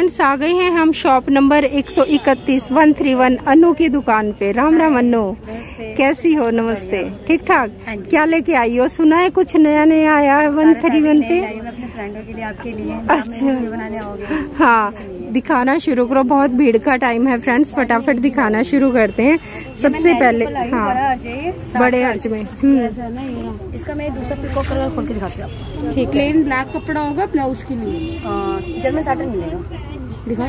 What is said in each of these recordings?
Friends आ गए हैं हम। शॉप नंबर 131 131 अनु की दुकान पे। राम राम अनु। कैसी हो? नमस्ते। ठीक ठाक हाँ क्या लेके आई हो? सुना है कुछ नया नया आया है वन थ्री वन पे? अपने फ्रेंडों के लिए आपके लिए अच्छा। बनाने हाँ दिखाना शुरू करो बहुत भीड़ का टाइम है फ्रेंड्स फटाफट दिखाना शुरू करते हैं। सबसे पहले हाँ बड़ा अर्ज़ में। हम्म। इसका मैं दूसरा पिको कलर खोल के दिखाती हूँ ठीक है। प्लेन ब्लैक कपड़ा होगा ब्लाउज के लिए अ, जर्मन साटन मिलेगा। देखो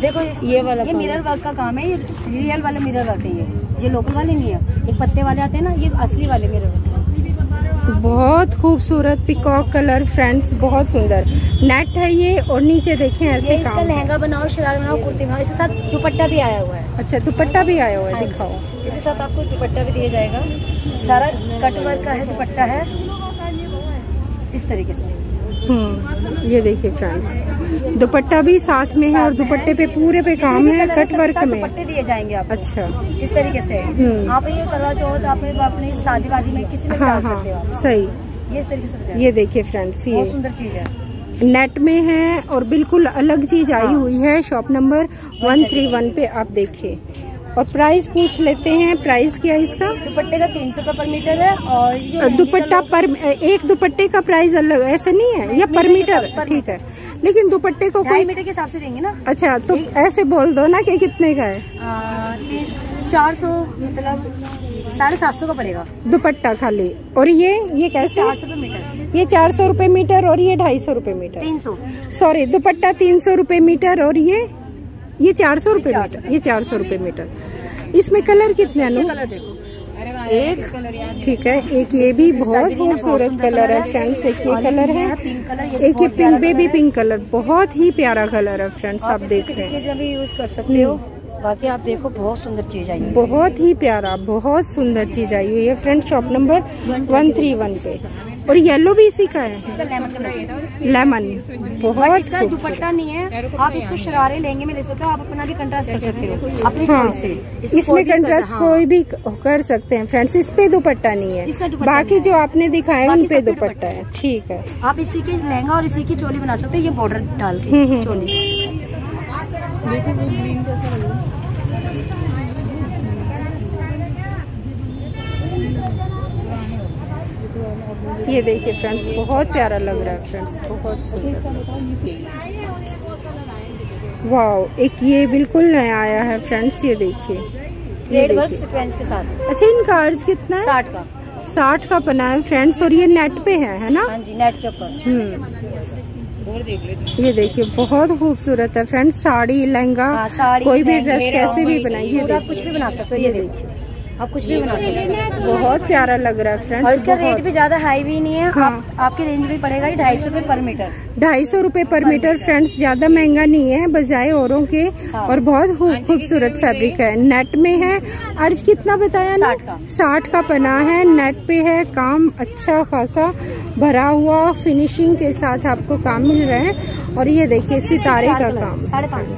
देखो ये वाला ये मिरर वर्क का काम है ये रियल वाले मिरर वर्क है ये। ये लोकल वाले नहीं है। एक पत्ते वाले आते हैं ना ये असली वाले मिरर वर्क बहुत खूबसूरत पिकॉक कलर फ्रेंड्स बहुत सुंदर। नेट है ये और नीचे देखें ये ऐसे इसका काम। लहंगा बनाओ शरारा बनाओ कुर्ती बनाओ इसके साथ दुपट्टा भी आया हुआ है। अच्छा दुपट्टा भी आया हुआ है हाँ दिखाओ। इसके साथ आपको दुपट्टा भी दिया जाएगा। सारा कट वर्क का है दुपट्टा है। इस तरीके से। ये देखिए फ्रेंड्स दुपट्टा भी साथ में है और दुपट्टे पे पूरे पे काम है कट वर्क में। दुपट्टे दिए जाएँगे आपको अच्छा। इस तरीके से। हम्म। आप ये करवा चौथ आप अपनी शादी वादी में किसी में हाँ हाँ सकते हो आप। सही। ये इस तरीके से ये देखिए फ्रेंड्स बहुत ये सुंदर चीज़ है। नेट में है और बिल्कुल अलग चीज़ आई हाँ। हुई है shop number one three one पे आप देखिए। और प्राइस पूछ लेते हैं प्राइस क्या है इसका? दुपट्टे का तीन सौ पर मीटर है और दुपट्टा पर एक दुपट्टे का प्राइस अलग ऐसे नहीं है? या पर मीटर ठीक है। लेकिन दुपट्टे को कोई मीटर के हिसाब से देंगे ना। अच्छा तो ऐसे बोल दो ना कि कितने का है। चार सौ मतलब साढ़े सात सौ का पड़ेगा। दुपट्टा खाली। और ये ये कैसे? चार सौ रुपये मीटर। ये चार सौ रुपये मीटर और ये ढाई सौ रुपये मीटर। तीन सौ। सॉरी दुपट्टा तीन सौ रुपये मीटर और ये ये चार सौ रुपये मीटर ये चार सौ रुपये मीटर। इसमें कलर कितने हैं अनु? कलर एक ठीक है एक ये भी बहुत खूबसूरत कलर है फ्रेंड्स एक ये कलर है। एक ये पिंक बेबी पिंक कलर बहुत ही प्यारा कलर है फ्रेंड्स आप आप देख रहे हैं। भी यूज़ कर सकते हो। बाकी आप देखो बहुत सुंदर चीज़ आई बहुत ही प्यारा बहुत सुंदर चीज़ आई हुई है। Friend shop number one three one पे। और येलो भी इसी का है। इसका लेमन कलर लेमन बहुत इसका दुपट्टा नहीं है। आप इसको शरारे लेंगे में ले सकते हो आप अपना भी कंट्रास्ट कर सकते हो। अपनी हाँ। से। इसमें कोई भी कर- कंट्रास्ट हाँ। कोई भी कर सकते हैं। फ्रेंड्स इस पे दुपट्टा नहीं है। बाकी जो आपने दिखाया उन पे दुपट्टा है। ठीक है। आप इसी के लहंगा और इसी की चोली बना सकते हो ये बॉर्डर डाल हम्म, हम्म। के चोली ये देखिए फ्रेंड्स बहुत प्यारा लग रहा है फ्रेंड्स बहुत सुंदर। वाओ एक ये बिल्कुल नया आया है फ्रेंड्स ये देखिए। रेड वर्क देखिए। के साथ। अच्छा इनका अर्ज़ कितना है? साठ का। साठ का बना है फ्रेंड्स और ये नेट पे है है ना? हाँ जी नेट के ऊपर। हम्म। ये देखिए बहुत खूबसूरत है फ्रेंड्स साड़ी लहंगा हाँ, कोई भी ड्रेस कैसे भी बनाइए कुछ भी बना सकते हो ये देखिए। आप कुछ भी बना सकते हो। बहुत प्यारा लग रहा है फ्रेंड्स और इसका रेट भी ज़्यादा हाई भी नहीं है। हाँ। आप, आपकी रेंज भी पड़ेगा ही ढाई सौ रुपये पर मीटर ढाई सौ रुपये पर मीटर फ्रेंड्स ज़्यादा महँगा नहीं है बजाय औरों के। हाँ। और बहुत खूबसूरत फैब्रिक है। नेट में है। अर्ज़ कितना बताया ना? साठ का। पना है। नेट पे है। काम अच्छा खासा भरा हुआ फिनिशिंग के साथ आपको काम मिल रहा है। और ये देखिए सितारे का काम। साढ़े पाँच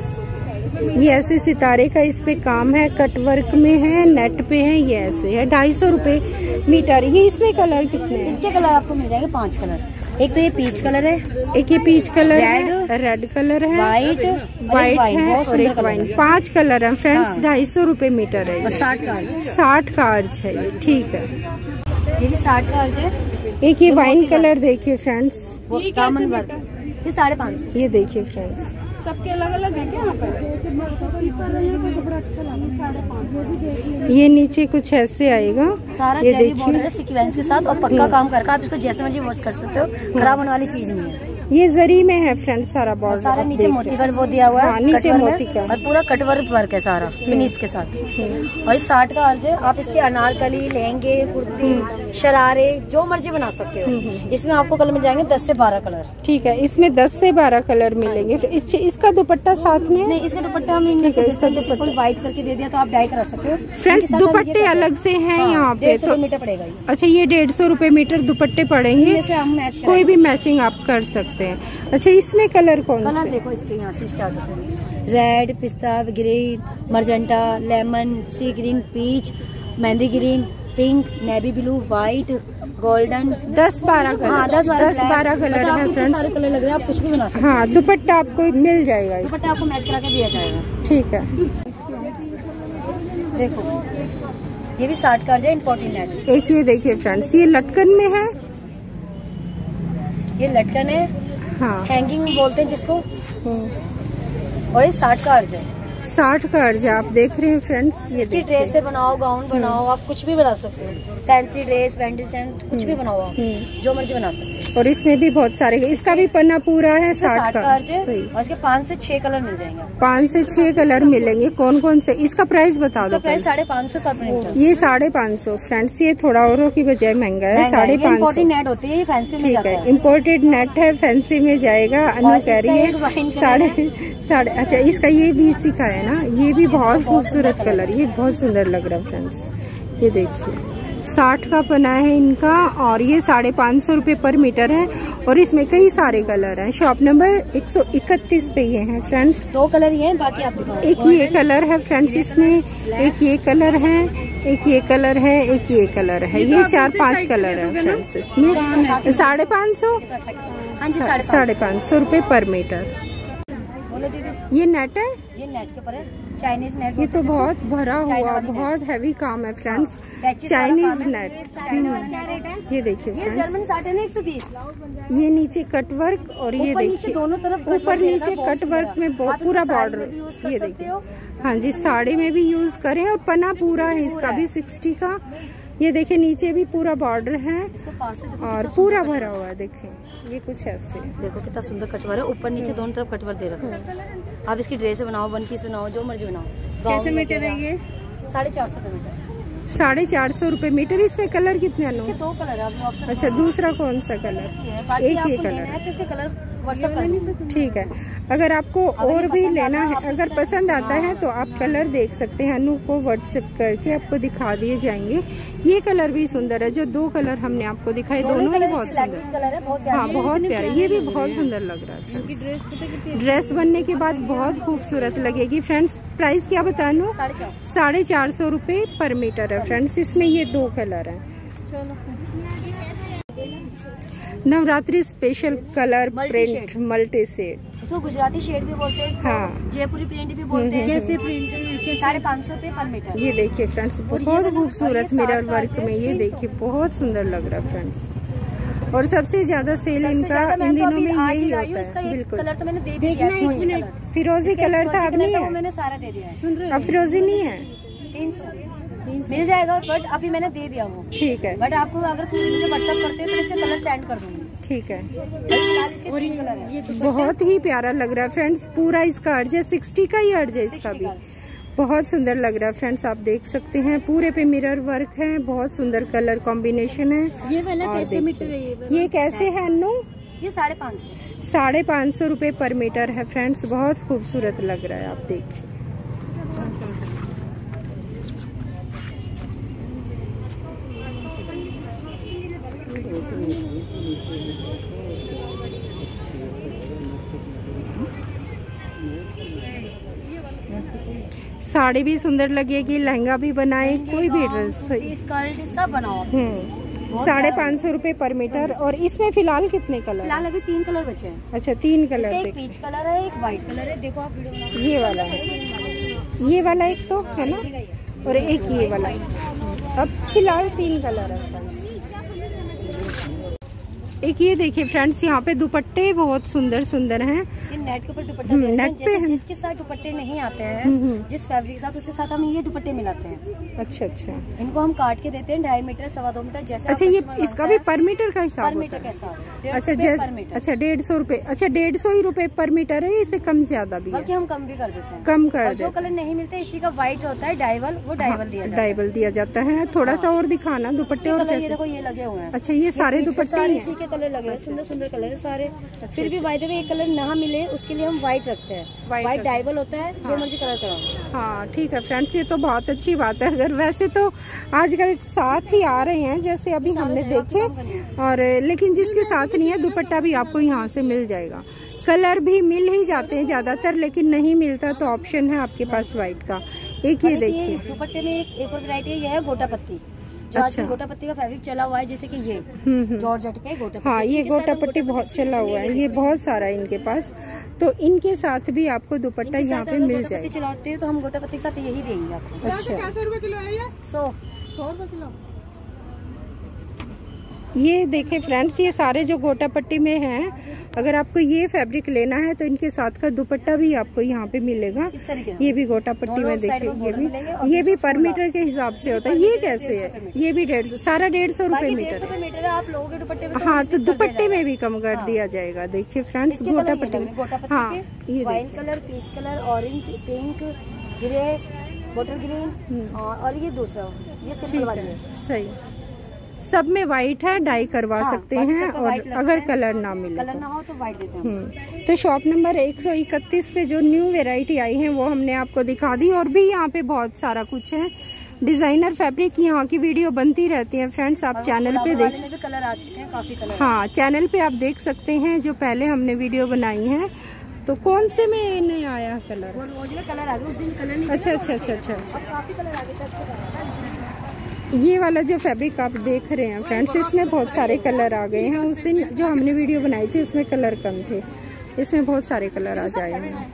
ये ऐसे सितारे का इस पे काम है कट वर्क में है नेट पे है ये ऐसे है। ढाई सौ रुपये मीटर। ये इसमें कलर कितने हैं? इसके कलर आपको मिल जाएँगे पाँच कलर। एक तो ये पीच कलर है। एक ये पीच कलर है रेड कलर है व्हाइट व्हाइट है और एक वाइन पाँच कलर है फ्रेंड्स हाँ। ढाई सौ रुपये मीटर है साठ कार्ज साठ कार्ज है ये ठीक है। ये भी साठ कार्ज है। एक ये वाइन कलर देखिए फ्रेंड्स ये साढ़े पाँच ये देखिए फ्रेंड्स सबके अलग अलग है क्या यहाँ पर? ये नीचे कुछ ऐसे आएगा। सारा ये चेरी बॉर्डर है देखिए सीक्वेंस के साथ और पक्का काम करके आप इसको जैसे मर्ज़ी वॉश कर सकते हो। खराब होने वाली चीज़ नहीं है। ये जरी में है फ्रेंड सारा बॉर्डर सारा नीचे देख मोती वो दिया हुआ हाँ, है नीचे कटवर्क में। मोती का। और पूरा कटवर्क वर्क है सारा फिनिश के साथ। और इस साठ का अर्ज़ है आप इसके अनारकली लहंगे कुर्ती शरारे जो मर्ज़ी बना सकते हो। इसमें आपको कलर मिल जाएँगे दस से बारह कलर। ठीक है इसमें दस से बारह कलर मिलेंगे। इस, इसका दुपट्टा साथ में? नहीं इसका दुपट्टा हम इसका व्हाइट करके दे दिया तो आप डाई करा सकते हो। फ्रेंड्स दुपट्टे अलग से हैं हाँ, यहाँ पे डेढ़ सौ तो मीटर पड़ेगा अच्छा ये डेढ़ सौ मीटर दुपट्टे पड़ेंगे। कोई भी मैचिंग आप कर सकते हैं। अच्छा इसमें कलर कौन कलर से? देखो इसके यहाँ से स्टार्ट होते हैं। रेड पिस्ता green magenta lemon sea green peach mehndi green pink navy blue white golden दस बारह कलर। हाँ दस बारह दस बारह कलर है सारे कलर लग रहे हैं आप कुछ भी बना सकते हाँ दुपट्टा आपको मिल जाएगा दुपट्टा आपको मैच करा के दिया जाएगा। ठीक है। देखो ये भी साठ का अर्ज़ है इम्पोर्टेंट नेट एक ये देखिए फ्रेंड्स ये लटकन में है। ये लटकन है हाँ हैंगिंग बोलते हैं जिसको हम्म। और ये साठ का अर्ज़ है साठ का अर्ज़ है, आप देख रहे हैं फ्रेंड्स ये इसकी ड्रेस से बनाओ गाउन बनाओ आप कुछ भी बना सकते हो। फैंसी ड्रेस फैंसी सेंट कुछ भी बनाओ आप हम्म। जो मर्ज़ी बना सकते हो। और इसमें भी बहुत सारे इसका भी पन्ना पूरा है साठ का। का अर्ज़ है और इसके पाँच से छह कलर मिल जाएँगे पाँच से छह कलर मिलेंगे। कौन कौन से? इसका प्राइस बता दो प्राइस साढ़े पाँच सौ पर ये साढ़े पाँच सौ। फ्रेंड्स ये थोड़ा और की बजाय महँगा है साढ़े पाँच सौ। नेट होती है फैंसी में ठीक है है। इम्पोर्टेड नेट है फैंसी में जाएगा। अनु कह रही है साढ़े साढ़े अच्छा इसका ये भी का है ना? ये भी बहुत खूबसूरत कलर ये बहुत सुंदर लग रहा है फ्रेंड्स ये देखिए। साठ का पना है इनका और ये साढ़े पाँच सौ रुपये पर मीटर है और इसमें कई सारे कलर हैं। शॉप नंबर एक सौ इकतीस पे ये हैं फ्रेंड्स दो कलर ये हैं बाकी आप दिखाओ। एक ये कलर है फ्रेंड्स इसमें एक ये कलर है एक ये कलर है एक ये कलर है। ये चार पाँच कलर है फ्रेंड्स इसमें। साढ़े पाँच सौ? हाँ साढ़े पाँच सौ। रुपये पर मीटर। ये नेट है? नेट के ऊपर है। चाइनीज़ नेट ये तो बहुत भरा हुआ बहुत हैवी काम है फ्रेंड्स चाइनीज़ काम नेट। है? ये देखिए ये जर्मन साठ है एक सौ बीस। ये नीचे कटवर्क और ये देखिए। दोनों तरफ़ ऊपर नीचे कटवर्क में पूरा बॉर्डर ये देखिए। हाँ। जी साड़ी में भी यूज़ करें और पना पूरा है इसका भी सिक्सटी का। ये देखिए नीचे भी पूरा बॉर्डर है देखो और पूरा भरा हुआ है देखें ये कुछ ऐसे। है। देखो कितना सुंदर कटवर है। ऊपर नीचे दोनों तरफ़ कटवर दे रखा है। आप इसकी ड्रेस बनाओ वन पीस बनाओ जो मर्ज़ी बनाओ। कैसे मीटर है ये? साढ़े चार सौ मीटर साढ़े चार सौ रुपये मीटर इसमें कलर कितने दो कलर है अच्छा दूसरा कौन सा कलर एक ही कलर है तो इसके कलर। ठीक है। अगर आपको और भी लेना है है, अगर पसंद आता है हाँ। तो आप कलर देख सकते हैं। अनु को व्हाट्सएप करके आपको दिखा दिए जाएँगे। ये कलर भी सुंदर है। जो दो कलर हमने आपको दिखाए दोनों ही बहुत सुंदर। है हाँ बहुत प्यारे। ये भी बहुत सुंदर लग रहा है फ्रेंड्स ड्रेस बनने के बाद बहुत खूबसूरत लगेगी। फ्रेंड्स प्राइस क्या बता नु साढ़े चार सौ। रुपये पर मीटर है। फ्रेंड्स इसमें ये दो कलर है। Navratri special colour print multi set इसको गुजराती शेड भी बोलते हैं हाँ। जयपुरी प्रिंट भी बोलते हैं कैसे प्रिंट साढ़े पाँच सौ रुपये पर मीटर ये देखिए फ्रेंड्स बहुत खूबसूरत मिरर वर्क में ये देखिए बहुत सुंदर लग रहा है फ्रेंड्स और सबसे ज़्यादा सेल सबसे इनका इन तो दिनों में आज ही यही होता है। बिल्कुल। कलर तो मैंने दे दिया है फिरोजी कलर फिरोजी कलर एक था था, वो है। मैंने सारा दे दिया है। अब फिरोजी नहीं है? तीन सौ। मिल जाएगा बट अभी मैंने दे दिया वो। ठीक है। बट आपको अगर मुझे व्हाट्सएप करते हो तो इसका कलर सेंड कर दूँगी। ठीक है। कलर है बहुत ही प्यारा लग रहा है फ्रेंड्स पूरा इसका अर्ज़ है सिक्सटी का ही अर्ज़ है इसका भी। बहुत सुंदर लग रहा है फ्रेंड्स आप देख सकते हैं पूरे पे मिरर वर्क है बहुत सुंदर कलर कॉम्बिनेशन है। ये वाला कैसे मीटर है ये ये कैसे है अनु ये साढ़े पाँच सौ। साढ़े पाँच सौ रुपये पर मीटर है फ्रेंड्स बहुत खूबसूरत लग रहा है आप देखिए। साड़ी भी सुंदर लगेगी लहंगा भी बनाए कोई भी ड्रेस स्कर्ट सब बनाओ हम्म। साढ़े पाँच सौ रूपए पर मीटर और इसमें फ़िलहाल कितने कलर फ़िलहाल अभी तीन कलर बचे हैं। अच्छा तीन कलर एक पीच कलर है एक व्हाइट कलर है। देखो आप वीडियो ये वाला है। ये वाला एक तो है ना? ही है। और एक ये वाला। अब फ़िलहाल तीन कलर है एक ये देखिए फ्रेंड्स यहाँ पे दुपट्टे बहुत सुंदर सुंदर हैं। ये नेट के ऊपर दुपट्टा हम्म, दे रहे हैं। नेट पे जिसके साथ दुपट्टे नहीं आते हैं हम्म, हम्म। जिस फैब्रिक के साथ उसके साथ हम ये दुपट्टे मिलाते हैं। अच्छा अच्छा। इनको हम काट के देते हैं ढाई मीटर सवा दो मीटर जैसे अच्छा ये इसका भी पर मीटर का हिसाब पर मीटर है। अच्छा जैस अच्छा डेढ़ सौ रुपये अच्छा डेढ़ सौ ही रुपये पर मीटर है इससे कम ज़्यादा भी हम कम भी कर देते हैं। कम कर जो कलर नहीं मिलते इसी का व्हाइट होता है डाइवल वो डाइवल दिया है। डाइबल दिया जाता है। थोड़ा सा और दिखाना दुपट्टे और देखो ये लगे हुए हैं। अच्छा ये सारे दुपट्टे इसी के कलर लगे हुए सुंदर सुंदर कलर है सारे। फिर भी वायदे में एक कलर ना मिले उसके लिए हम व्हाइट रखते हैं। व्हाइट डाइबल होता है जो हाँ। मर्ज़ी कलर कराओ हाँ ठीक है फ्रेंड्स ये तो बहुत अच्छी बात है। अगर वैसे तो आजकल साथ ही आ रहे हैं जैसे अभी हमने देखे और लेकिन जिसके साथ नहीं है दुपट्टा भी आपको यहाँ से मिल जाएगा। कलर भी मिल ही जाते हैं ज़्यादातर लेकिन नहीं मिलता तो ऑप्शन है आपके पास व्हाइट का। एक ये देखिए दुपट्टे में एक, एक और वैरायटी है यह है गोटा पत्ती। जो अच्छा। गोटा पत्ती का फैब्रिक चला हुआ है जैसे कि ये हम्म हम्म। जॉर्जेट पे गोटा हाँ ये गोटा पट्टी बहुत चला हुआ है ये बहुत सारा है इनके पास। तो इनके साथ भी आपको दुपट्टा यहाँ पे मिल जाएगा। चलाते हैं तो हम गोटा पत्ती के साथ यही देंगे आपको। अच्छा। रुपए किलो है ये? सो। सौ रुपए किलो। ये देखें फ्रेंड्स ये सारे जो गोटा पट्टी में हैं अगर आपको ये फैब्रिक लेना है तो इनके साथ का दुपट्टा भी आपको यहाँ पे मिलेगा। ये भी गोटा पट्टी में ये भी। ये भी पर मीटर के हिसाब से होता है। ये कैसे है? ये भी डेढ़ सौ सारा डेढ़ सौ रुपये मीटर है। आप लोगों के दुपट्टे हाँ तो दुपट्टे में भी कम कर हाँ। दिया जाएगा। देखिए फ्रेंड्स गोटा पट्टी। में हाँ ये देखिए। Colour peach colour orange pink grey bottle green. और, ये दूसरा ये सिंपल वाली है। सही। सब में वाइट है डाई करवा हाँ, सकते हैं और अगर है। कलर ना मिले कलर तो। ना हो तो व्हाइट देते हैं हम्म, तो शॉप नंबर 131 पे जो न्यू वैरायटी आई है वो हमने आपको दिखा दी और भी यहाँ पे बहुत सारा कुछ है। डिज़ाइनर फैब्रिक यहाँ की वीडियो बनती रहती है फ्रेंड्स आप चैनल पे देख कलर आ चुके हैं काफ़ी कलर हाँ चैनल पे आप देख सकते हैं जो पहले हमने वीडियो बनाई है। तो कौन से में नहीं आया कलर वो रोज में कलर आ गए उस दिन कलर नहीं अच्छा अच्छा अच्छा अच्छा अच्छा काफ़ी कलर आ कलर ये वाला जो फैब्रिक आप देख रहे हैं फ्रेंड्स इसमें बहुत सारे कलर आ गए हैं। उस दिन जो हमने वीडियो बनाई थी, उसमें कलर कम थे। इसमें बहुत सारे कलर आ जाए। हैं